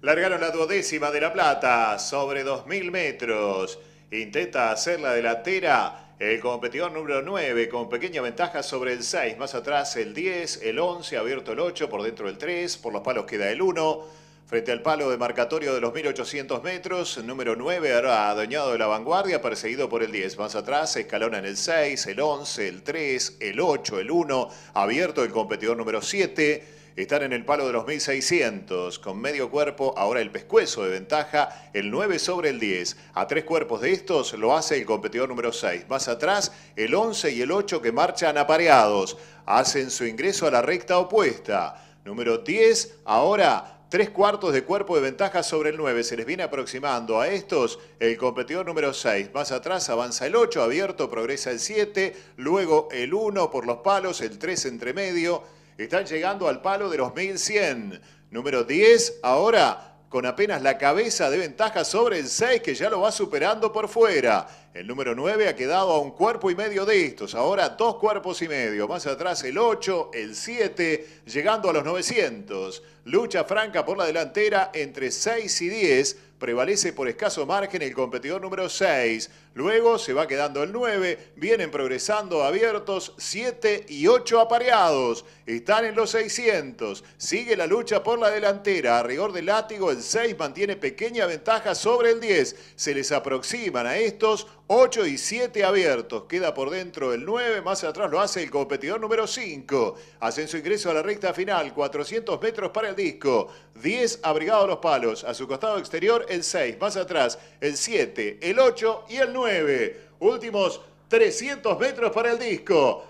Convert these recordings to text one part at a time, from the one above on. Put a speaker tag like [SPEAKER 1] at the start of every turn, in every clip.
[SPEAKER 1] Largaron la duodécima de La Plata sobre 2.000 metros. Intenta hacer la delantera el competidor número 9 con pequeña ventaja sobre el 6. Más atrás el 10, el 11, abierto el 8, por dentro el 3, por los palos queda el 1. Frente al palo de marcatorio de los 1800 metros, número 9 ahora adueñado de la vanguardia, perseguido por el 10. Más atrás escalona en el 6, el 11, el 3, el 8, el 1. Abierto el competidor número 7 están en el palo de los 1600, con medio cuerpo, ahora el pescuezo de ventaja, el 9 sobre el 10. A tres cuerpos de estos lo hace el competidor número 6. Más atrás, el 11 y el 8 que marchan apareados. Hacen su ingreso a la recta opuesta. Número 10, ahora Tres cuartos de cuerpo de ventaja sobre el 9. Se les viene aproximando a estos el competidor número 6. Más atrás avanza el 8, abierto, progresa el 7. Luego el 1 por los palos, el 3 entre medio están llegando al palo de los 1100. Número 10, ahora con apenas la cabeza de ventaja sobre el 6 que ya lo va superando por fuera. El número 9 ha quedado a un cuerpo y medio de estos, ahora dos cuerpos y medio. Más atrás el 8, el 7, llegando a los 900. Lucha franca por la delantera entre 6 y 10 prevalece por escaso margen el competidor número 6. Luego se va quedando el 9, vienen progresando abiertos 7 y 8 apareados. Están en los 600. Sigue la lucha por la delantera. A rigor del látigo, el 6 mantiene pequeña ventaja sobre el 10. Se les aproximan a estos 8 y 7 abiertos. Queda por dentro el 9, más atrás lo hace el competidor número 5. Hacen su ingreso a la recta final, 400 metros para el disco. 10 abrigados los palos. A su costado exterior el 6, más atrás el 7, el 8 y el 9. Últimos 300 metros para el disco.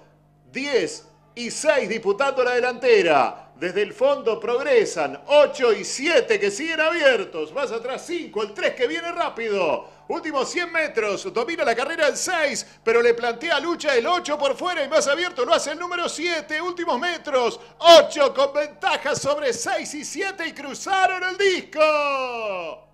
[SPEAKER 1] 10 y 6 disputando la delantera. Desde el fondo progresan 8 y 7 que siguen abiertos. Más atrás 5, el 3 que viene rápido. Últimos 100 metros, domina la carrera el 6, pero le plantea lucha el 8 por fuera y más abierto lo hace el número 7. Últimos metros, 8 con ventaja sobre 6 y 7 y cruzaron el disco.